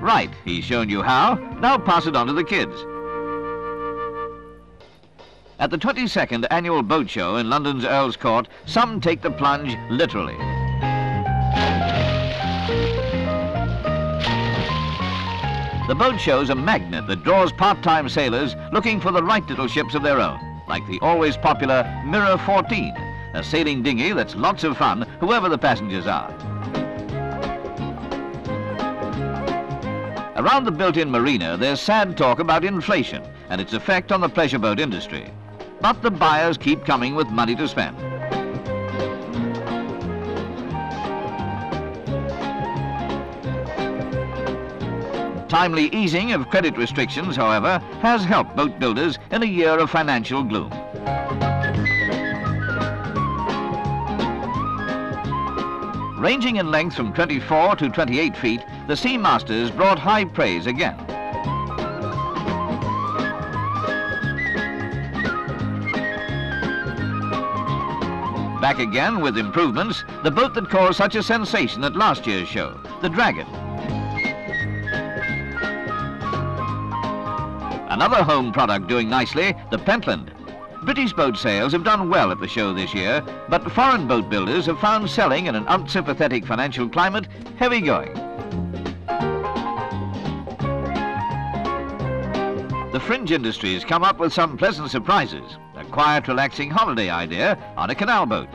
Right, he's shown you how. Now pass it on to the kids. At the 22nd annual boat show in London's Earl's Court, some take the plunge literally. The boat show's a magnet that draws part-time sailors looking for the right little ships of their own, like the always popular Mirror 14, a sailing dinghy that's lots of fun, whoever the passengers are. Around the built-in marina, there's sad talk about inflation and its effect on the pleasure boat industry. But the buyers keep coming with money to spend. Timely easing of credit restrictions, however, has helped boat builders in a year of financial gloom. Ranging in length from 24 to 28 feet, the Seamasters brought high praise again. Back again with improvements, the boat that caused such a sensation at last year's show, the Dragon. Another home product doing nicely, the Pentland. British boat sales have done well at the show this year, but foreign boat builders have found selling in an unsympathetic financial climate heavy going. The fringe industries come up with some pleasant surprises. A quiet, relaxing holiday idea on a canal boat.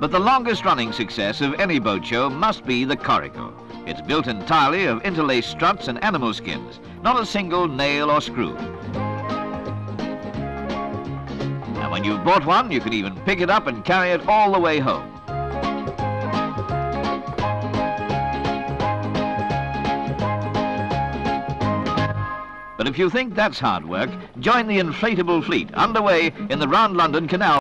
But the longest running success of any boat show must be the Coracle. It's built entirely of interlaced struts and animal skins, not a single nail or screw. And when you've bought one, you can even pick it up and carry it all the way home. But if you think that's hard work, join the inflatable fleet underway in the Round London Canal